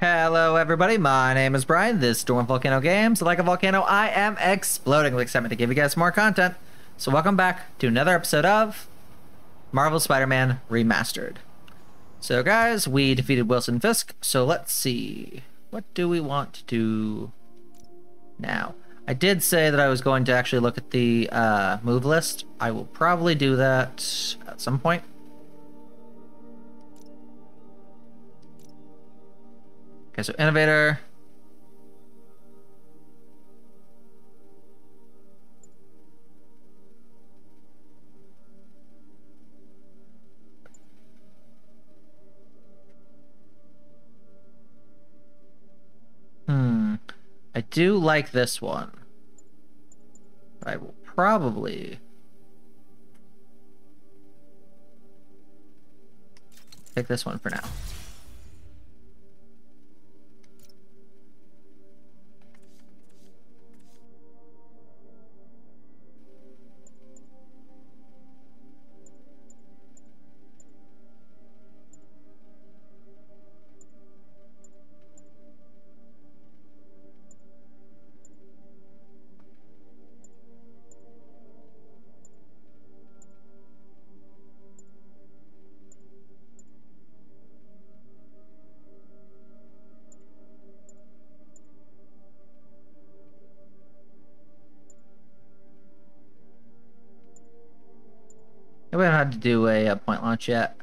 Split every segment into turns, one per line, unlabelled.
Hello, everybody. My name is Brian. This is Dormant Volcano Games. Like a volcano, I am exploding with excitement to give you guys more content. So, welcome back to another episode of Marvel Spider-Man Remastered. So, guys, we defeated Wilson Fisk. So, let's see. What do we want to do now? I did say that I was going to actually look at the uh, move list. I will probably do that at some point. Okay, so innovator. Hmm. I do like this one. I will probably pick this one for now. To do a, a point launch yet.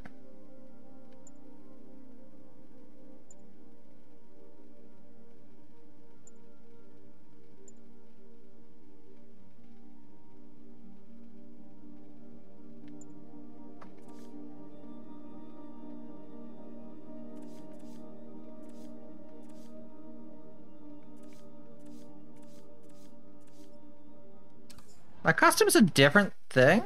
My costume is a different thing?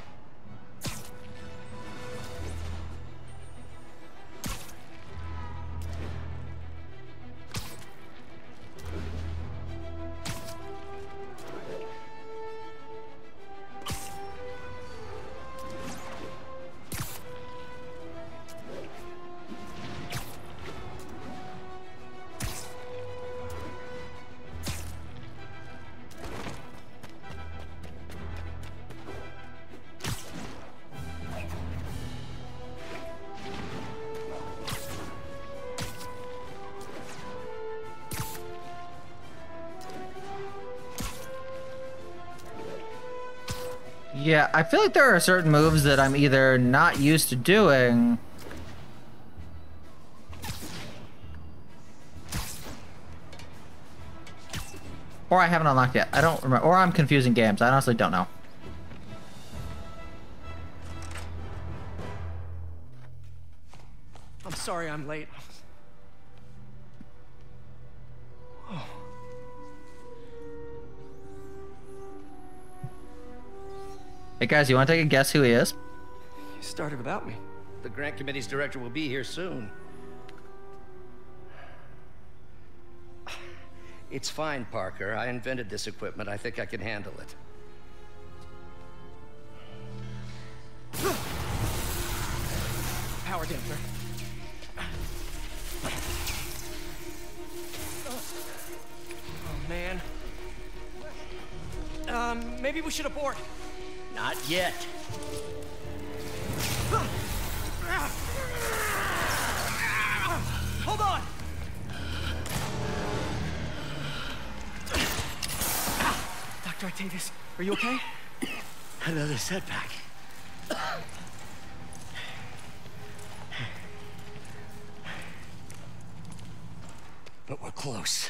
Yeah, I feel like there are certain moves that I'm either not used to doing. Or I haven't unlocked yet. I don't remember. Or I'm confusing games. I honestly don't know. Guys, you want to take a guess who he is?
You started without me.
The grant committee's director will be here soon. It's fine, Parker. I invented this equipment. I think I can handle it.
Power damper. Oh, man. Um, maybe we should abort.
Not yet.
Hold on! Dr. Octavius, are you okay?
Another setback. But we're close.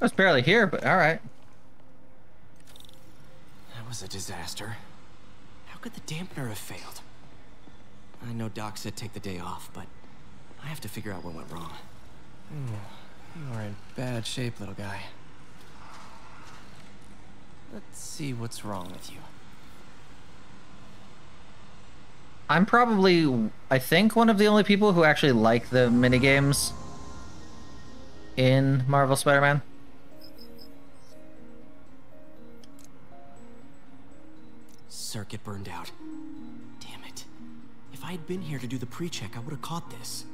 I was barely here, but all right.
That was a disaster. How could the dampener have failed? I know Doc said take the day off, but I have to figure out what went wrong. Hmm, you are in bad shape, little guy. Let's see what's wrong with you.
I'm probably, I think, one of the only people who actually like the minigames in Marvel Spider-Man.
Circuit burned out. Damn it. If I had been here to do the pre-check, I would have caught this.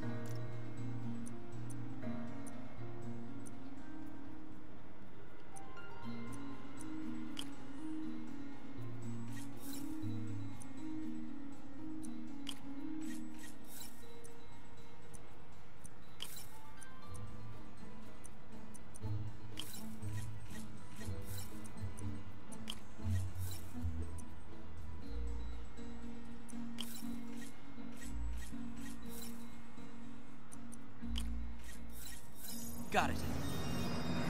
Got it.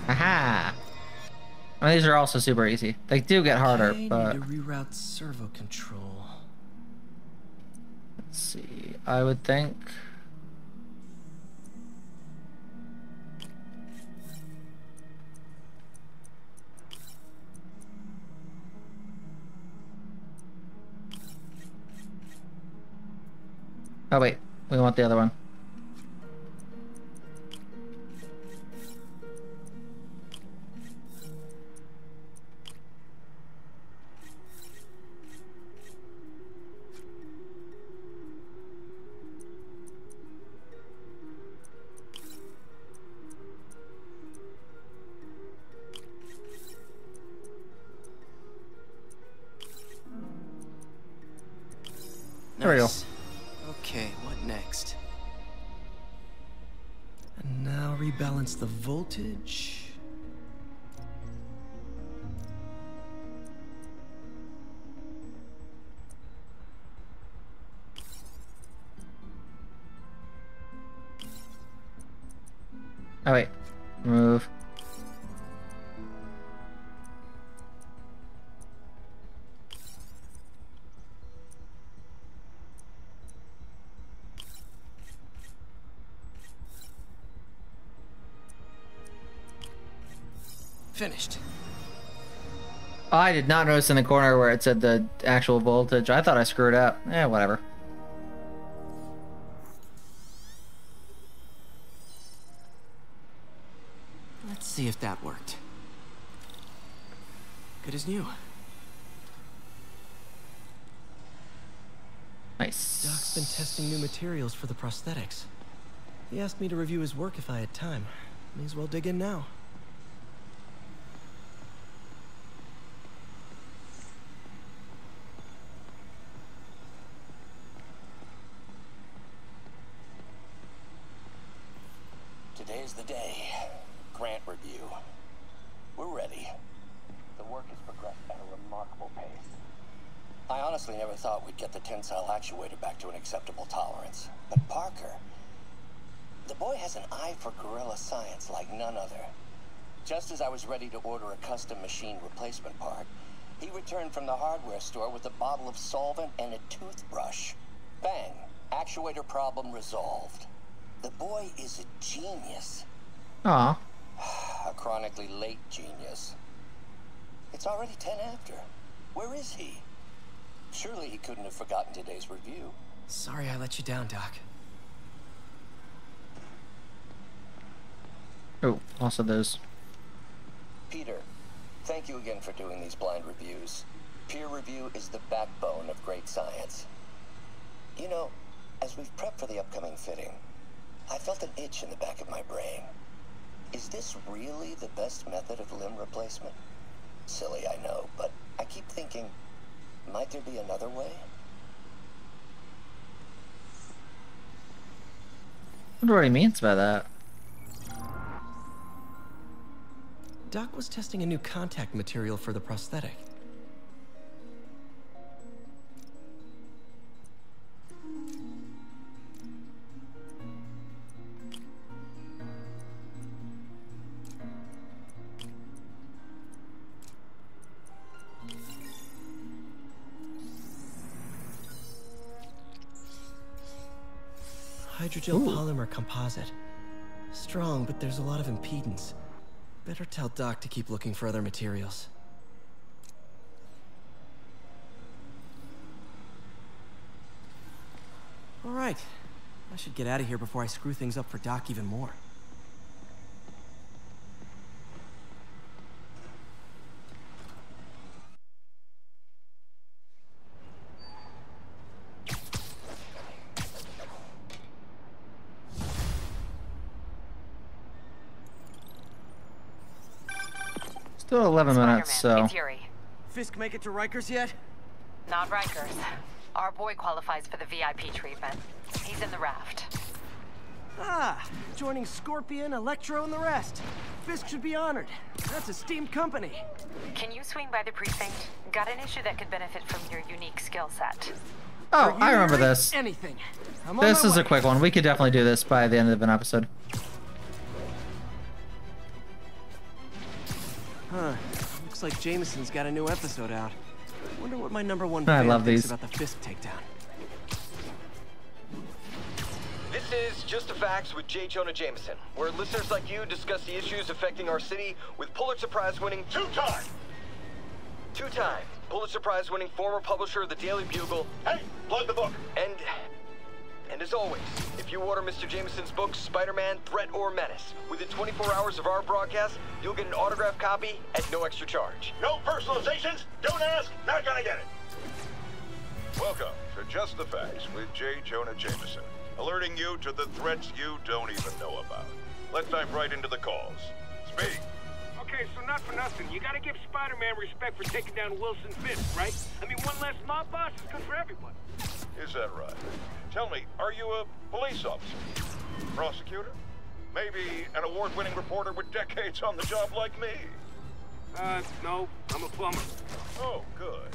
Aha! I mean, these are also super easy. They do get harder,
Okay,
but
need to reroute servo control.
let's see. I would think. Oh wait, we want the other one. There we go.
Okay, what next? And now rebalance the voltage. Finished.
I did not notice in the corner where it said the actual voltage. I thought I screwed up. Eh, whatever.
Let's see if that worked. Good as new.
Nice.
Doc's been testing new materials for the prosthetics. He asked me to review his work if I had time. May as well dig in now.
Today's the day. Grant review. We're ready. The work has progressed at a remarkable pace. I honestly never thought we'd get the tensile actuator back to an acceptable tolerance. But Parker, the boy has an eye for guerrilla science like none other. Just as I was ready to order a custom machine replacement part, he returned from the hardware store with a bottle of solvent and a toothbrush. Bang! Actuator problem resolved. The boy is a genius.
Aw.
A chronically late genius. It's already 10 after. Where is he? Surely he couldn't have forgotten today's review.
Sorry I let you down, Doc.
Oh, also those.
Peter, thank you again for doing these blind reviews. Peer review is the backbone of great science. You know, as we've prepped for the upcoming fitting, I felt an itch in the back of my brain. Is this really the best method of limb replacement? Silly, I know, but I keep thinking, might there be another way?
wonder what he means by that.
Doc was testing a new contact material for the prosthetic. Hydrogel
Ooh.
polymer composite. Strong, but there's a lot of impedance. Better tell Doc to keep looking for other materials. All right. I should get out of here before I screw things up for Doc even more.
Still 11 minutes, so.
Spider-Man, It's Yuri.
Fisk make it to Rikers yet?
Not Rikers. Our boy qualifies for the VIP treatment. He's in the raft.
Ah, joining Scorpion, Electro, and the rest. Fisk should be honored. That's a steamed company.
Can you swing by the precinct? Got an issue that could benefit from your unique skill set.
Oh, I remember this.
Anything. I'm
This
my
is a quick one. We could definitely do this by the end of an episode.
Huh. Looks like Jameson's got a new episode out. I Wonder what my number one
I
fan
love
thinks
these.
about the Fisk takedown.
This is Just the Facts with J. Jonah Jameson, where listeners like you discuss the issues affecting our city with Pulitzer Prize winning two-time, two-time Pulitzer Prize winning former publisher of the Daily Bugle. Hey, plug the book. And, and as always, if you order Mr. Jameson's book, Spider-Man: Threat or Menace, within 24 hours of our broadcast, you'll get an autographed copy at no extra charge.
No personalizations. Don't ask. Not gonna get it. Welcome to Just the Facts with J. Jonah Jameson, alerting you to the threats you don't even know about. Let's dive right into the calls. Speak.
Okay, so not for nothing. You gotta give Spider-Man respect for taking down Wilson Fisk, right? I mean, one less mob boss is good for everyone.
Is that right? Tell me, are you a police officer? Prosecutor? Maybe an award-winning reporter with decades on the job like me?
Uh, no, I'm a plumber.
Oh, good.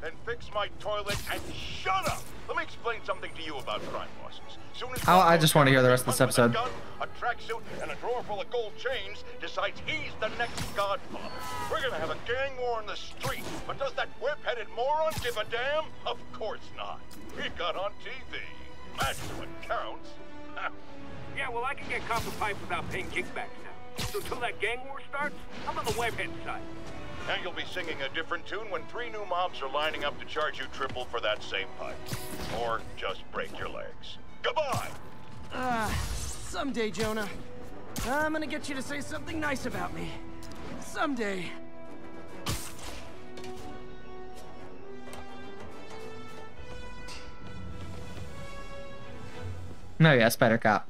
Then fix my toilet and shut up! Let me explain something to you about crime bosses. Soon as
Oh, I just wanna hear the rest of this
one with a
episode.
gun, a tracksuit, and a drawer full of gold chains decides he's the next godfather. We're gonna have a gang war in the street, but does that whip-headed moron give a damn? Of course not. He got on TV. That's what counts.
Yeah, well, I can get copper pipe without paying kickbacks now. So till that gang war starts, I'm on the webhead side.
And you'll be singing a different tune when three new mobs are lining up to charge you triple for that same pipe. Or just break your legs. Goodbye!
Ah, someday, Jonah. I'm gonna get you to say something nice about me. Someday.
No, yeah, Spider Cop.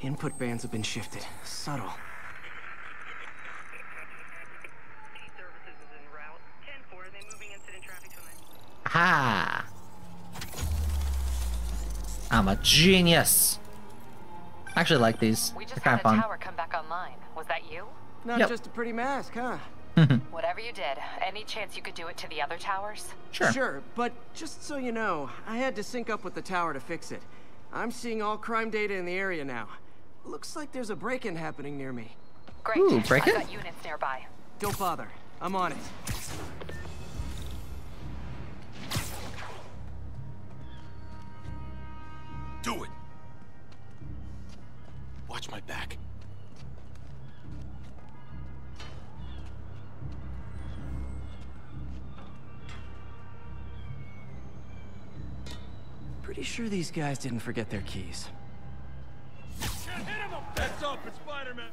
Input bands have been shifted. Subtle.
Ha! I'm a genius. I actually like these.
We
They're
just
kind
had
of
a
fun.
tower come back online. Was that you?
Not
Yep.
just a pretty mask, huh? Mm-hmm.
Whatever you did, any chance you could do it to the other towers?
Sure.
Sure, but just so you know, I had to sync up with the tower to fix it. I'm seeing all crime data in the area now. Looks like there's a break-in happening near me.
Great.
Ooh, break
I've got units nearby.
Don't bother. I'm on it.
Do it. Watch my back.
Sure these guys didn't forget their keys.
Up, it's Spider-Man.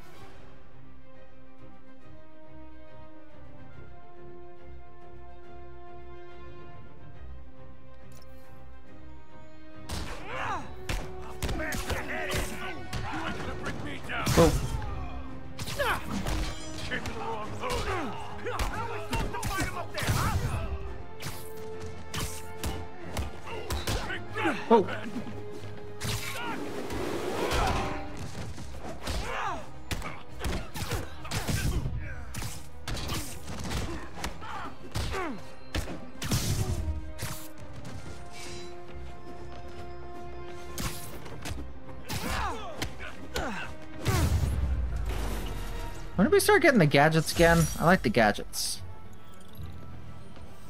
When did we start getting the gadgets again? I like the gadgets.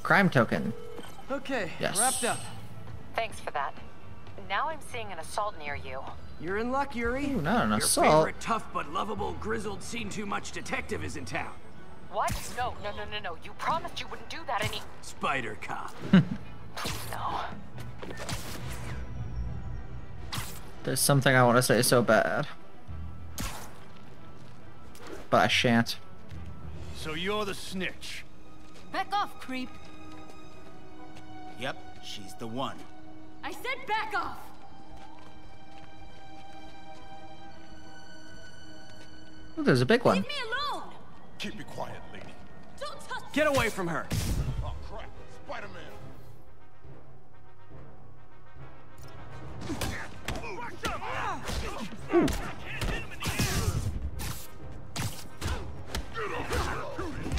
Crime token.
Okay,
Yes.
wrapped up.
Thanks for that. Now I'm seeing an assault near you.
You're in luck, Yuri.
Ooh, not an
Your
assault.
favorite tough but lovable, grizzled, seen too much detective is in town.
What? No, no, no, no, no. You promised you wouldn't do that any.
Spider Cop.
Please, no.
There's something I want to say so bad. But I shan't.
So you're the snitch.
Back off, creep.
Yep, she's the one.
I said back off!
Ooh, there's a big one.
Leave me alone!
Keep it quiet, lady.
Don't touch
Get away from her.
Oh crap, Spider-Man.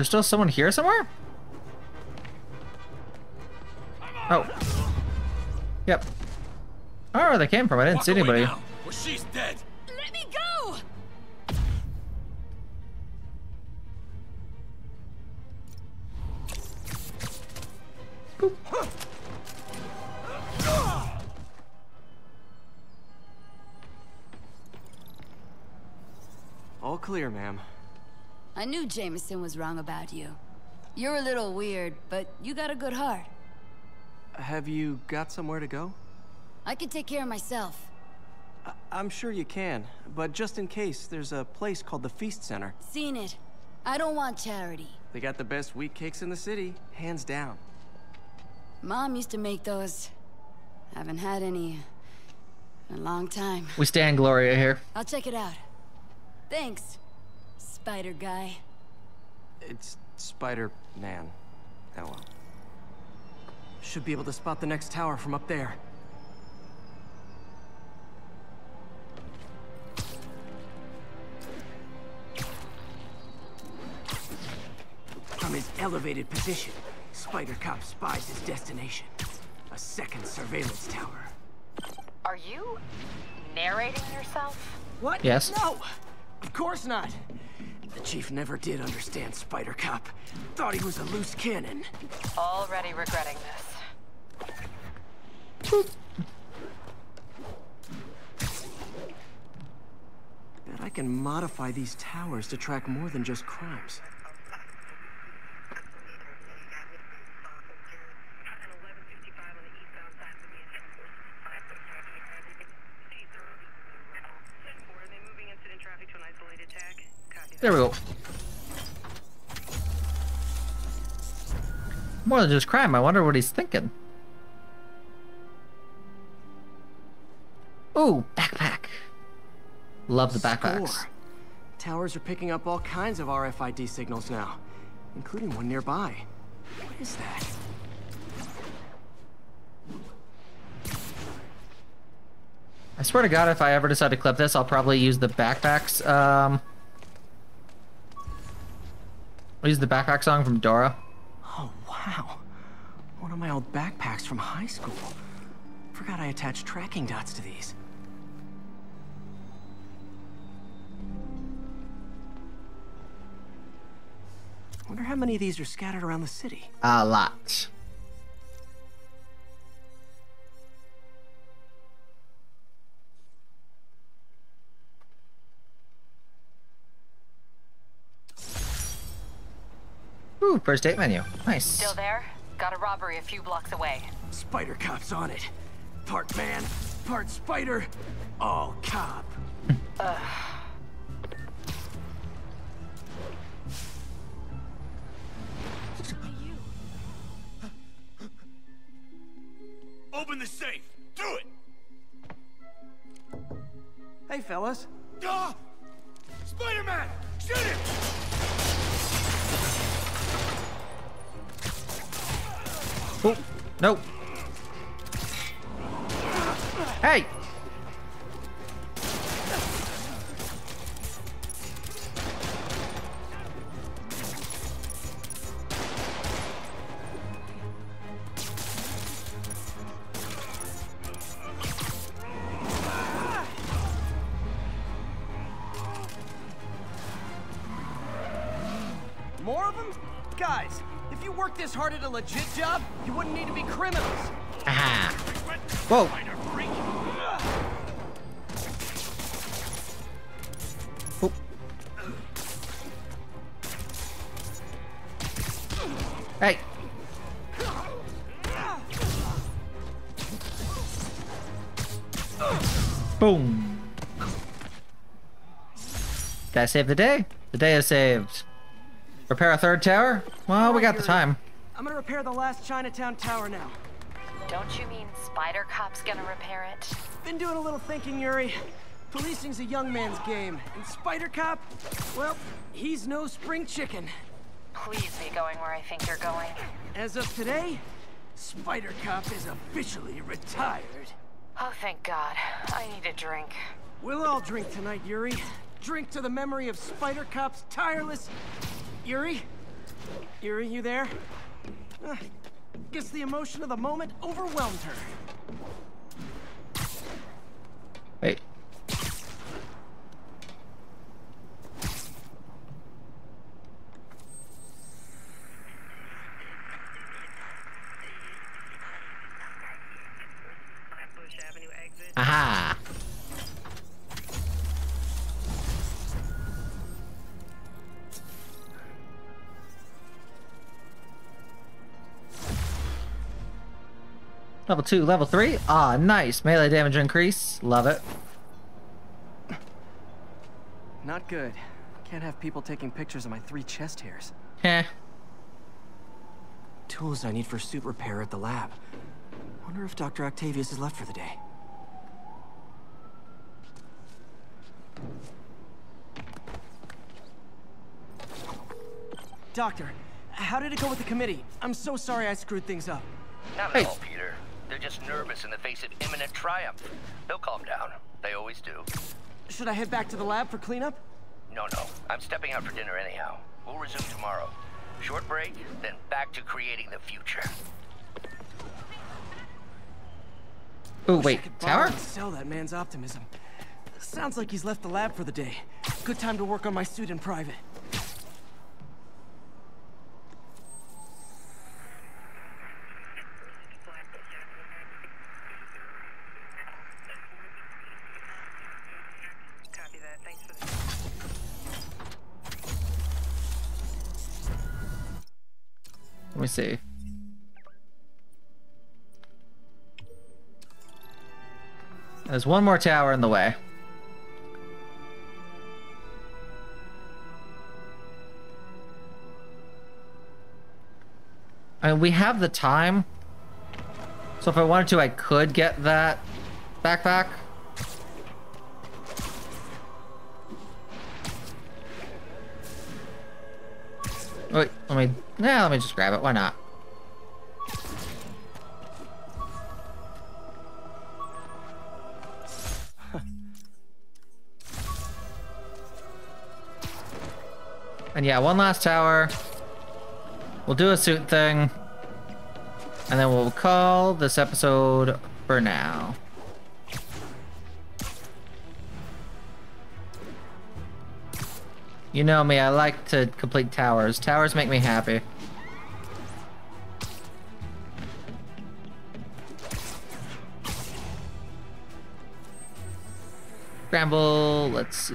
Is there still someone here somewhere? Oh. Yep. Oh, they came from. I didn't
Walk
see anybody.
now, or she's dead.
Let me go!
All clear, ma'am.
I knew Jameson was wrong about you. You're a little weird, but you got a good heart.
Have you got somewhere to go?
I can take care of myself.
I- I'm sure you can, but just in case, there's a place called the Feast Center.
Seen it. I don't want charity.
They got the best wheat cakes in the city, hands down.
Mom used to make those. Haven't had any in a long time.
We stand Gloria here.
I'll check it out. Thanks, Spider Guy.
It's Spider-Man. Oh well. Should be able to spot the next tower from up there. From his elevated position, Spider Cop spies his destination. A second surveillance tower.
Are you narrating yourself?
What?
Yes.
No! Of course not! The chief never did understand Spider Cop. Thought he was a loose cannon.
Already regretting this.
Bet I can modify these towers to track more than just crimes.
There we go. More than just crime. I wonder what he's thinking. Ooh, backpack. Love the backpacks.
Score. Towers are picking up all kinds of RFID signals now, including one nearby. What is that?
I swear to God, if I ever decide to clip this, I'll probably use the backpacks. Um, I'll use the backpack song from Dora.
Oh, wow. One of my old backpacks from high school. Forgot I attached tracking dots to these. Wonder how many of these are scattered around the city.
A lot. Ooh, first date menu. Nice.
Still there? Got a robbery a few blocks away.
Spider Cop's on it. Part man, part spider, all cop.
Open the safe. Do it.
Hey, fellas.
Ah! Spider-Man, shoot it!
Oh, no. Hey!
More of them? Guys, if you work this hard at a legit job, you wouldn't need to be criminals.
Aha. Whoa. Oh. Hey. Boom. Did I save the day? The day is saved. Repair a third tower? Well, we got the time.
I'm gonna repair the last Chinatown tower now.
Don't you mean Spider Cop's gonna repair it?
Been doing a little thinking, Yuri. Policing's a young man's game, and Spider Cop, well, he's no spring chicken.
Please be going where I think you're going.
As of today, Spider Cop is officially retired.
Oh, thank God. I need a drink.
We'll all drink tonight, Yuri. Drink to the memory of Spider Cop's tireless... Yuri? Yuri, you there? Uh, guess the emotion of the moment overwhelmed her.
Wait. Aha. Level 2, level 3. Ah, nice. Melee damage increase. Love it.
Not good. Can't have people taking pictures of my three chest hairs.
Heh.
Tools I need for suit repair at the lab. Wonder if Dr. Octavius is left for the day. Doctor, how did it go with the committee? I'm so sorry I screwed things up.
Not
Hey.
Just nervous in the face of imminent triumph. They'll calm down. They always do.
Should I head back to the lab for cleanup?
No, no. I'm stepping out for dinner anyhow. We'll resume tomorrow. Short break, then back to creating the future.
Oh
wait.
could borrow
Tower?
Sell that man's optimism. Sounds like he's left the lab for the day. Good time to work on my suit in private.
Copy that. Thanks for the...
Let me see. There's one more tower in the way. I mean, we have the time. So if I wanted to, I could get that backpack. Wait, let me, yeah, let me just grab it. Why not? And yeah, one last tower. We'll do a suit thing. And then we'll call this episode for now. You know me, I like to complete towers. Towers make me happy. Scramble, let's see.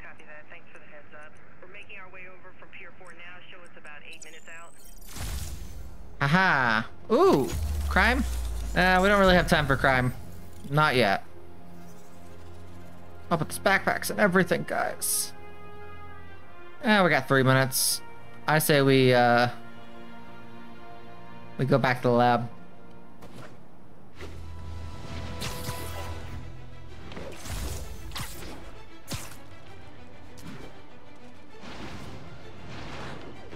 Copy that. Thanks for the heads up. We're making our way over from Pier 4 now. Show us about eight minutes out.
Haha. Ooh, crime? Uh, we don't really have time for crime. Not yet. I'll put there's backpacks and everything, guys. Eh, we got three minutes. I say we, uh... We go back to the lab.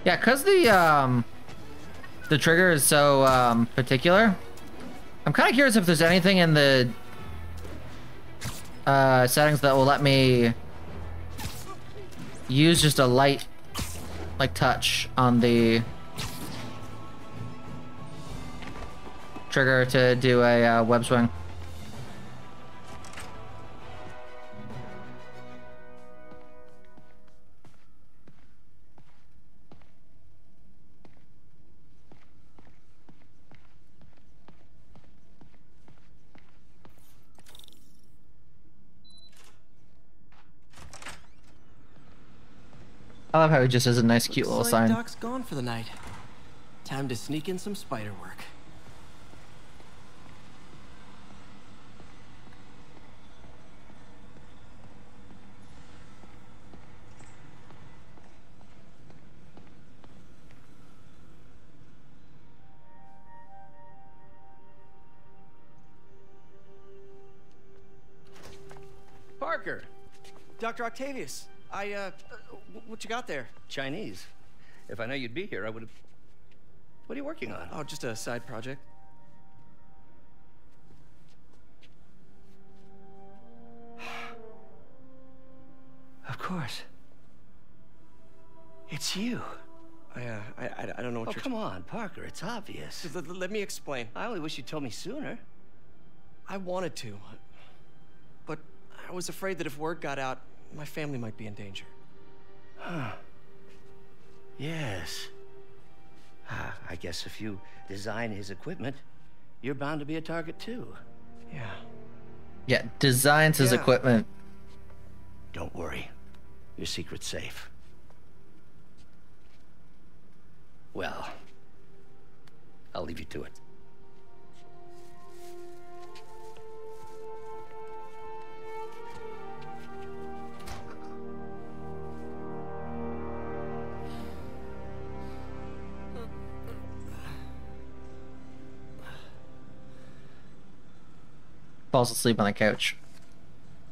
Yeah, cause the, um... The trigger is so, um, particular. I'm kind of curious if there's anything in the uh, settings that will let me use just a light, like touch on the trigger to do a uh, web swing. I love how he just has a nice, cute little
like
sign.
Doc's gone for the night. Time to sneak in some spider work. Parker, Dr. Octavius, I, uh, what you got there?
Chinese. If I know you'd be here, I would have. What are you working on?
Oh, just a side project.
Of course. It's you.
I, uh, I, I, I don't know what
Oh,
you're.
come on, Parker. It's obvious.
Let, let- let me explain.
I only wish you told me sooner.
I wanted to, but I was afraid that if word got out, my family might be in danger. Huh.
Yes. Ah, I guess if you design his equipment, you're bound to be a target too.
Yeah.
Yeah, designs his equipment.
Don't worry. Your secret's safe. Well, I'll leave you to it.
Falls asleep on the couch.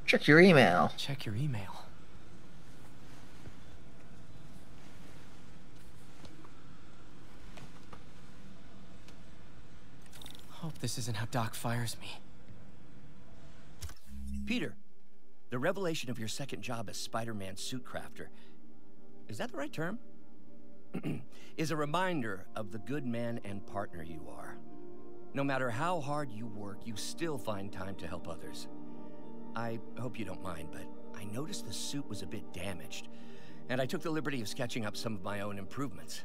Check your email.
Check your email. Hope this isn't how Doc fires me.
Peter,
The revelation of your second job as Spider-Man suit crafter, is that the right term? is a reminder of the good man and partner you are. No matter how hard you work, you still find time to help others. I hope you don't mind, but I noticed the suit was a bit damaged, and I took the liberty of sketching up some of my own improvements.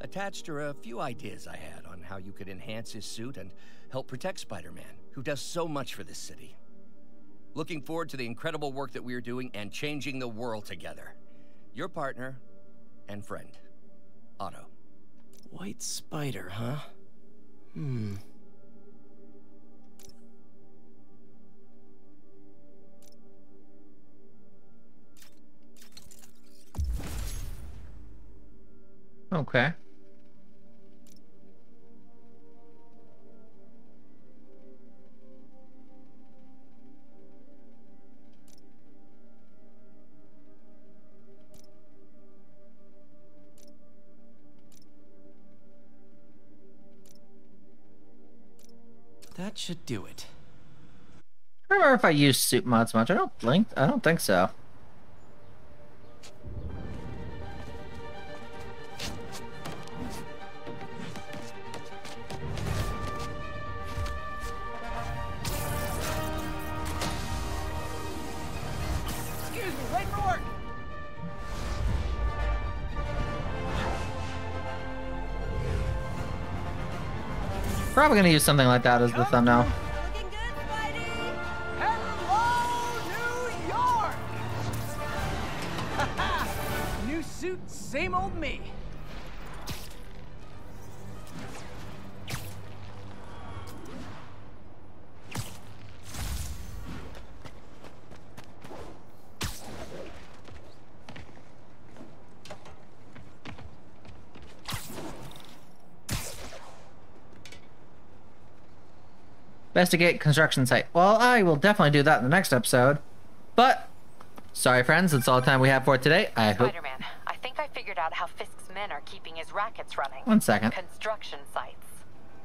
Attached are a few ideas I had on how you could enhance his suit and help protect Spider-Man, who does so much for this city. Looking forward to the incredible work that we are doing and changing the world together. Your partner and friend, Otto.
White spider, huh? Hmm.
Okay.
That should do it.
I don't remember if I used suit mods much. I don't think I don't think so. Probably gonna use something like that as the thumbnail. Investigate construction site. Well, I will definitely do that in the next episode. But, sorry friends, that's all the time we have for today. I hope...
Spider-Man, I think I figured out how Fisk's men are keeping his rackets running.
One second.
Construction sites.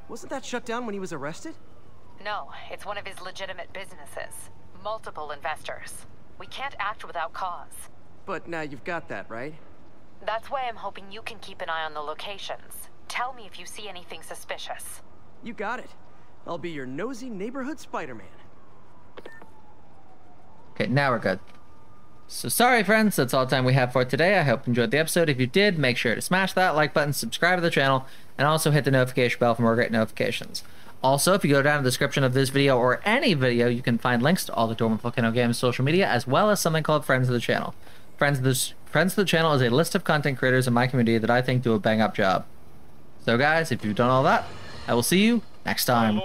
Wasn't that shut down when he was arrested?
No, it's one of his legitimate businesses. Multiple investors. We can't act without cause.
But now you've got that, right?
That's why I'm hoping you can keep an eye on the locations. Tell me if you see anything suspicious.
You got it. I'll be your nosy neighborhood Spider-Man.
Okay, now we're good. So sorry friends, that's all the time we have for today. I hope you enjoyed the episode. If you did, make sure to smash that like button, subscribe to the channel, and also hit the notification bell for more great notifications. Also, if you go down to the description of this video or any video, you can find links to all the Dormant Volcano Games social media, as well as something called Friends of the Channel. Friends of, this, Friends of the Channel is a list of content creators in my community that I think do a bang-up job. So guys, if you've done all that, I will see you next time.